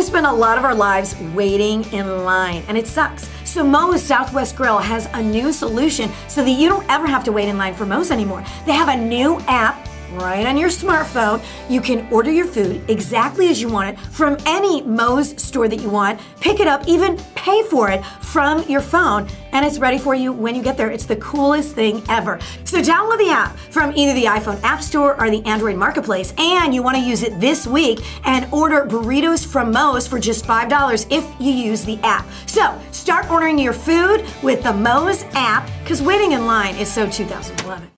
we spend a lot of our lives waiting in line, and it sucks. So Moe's Southwest Grill has a new solution so that you don't ever have to wait in line for Moe's anymore. They have a new app right on your smartphone. You can order your food exactly as you want it from any Moe's store that you want, pick it up, even pay for it from your phone, and it's ready for you when you get there. It's the coolest thing ever. So download the app from either the iPhone App Store or the Android Marketplace, and you want to use it this week and order burritos from Moe's for just $5 if you use the app. So start ordering your food with the Moe's app because waiting in line is so 2011.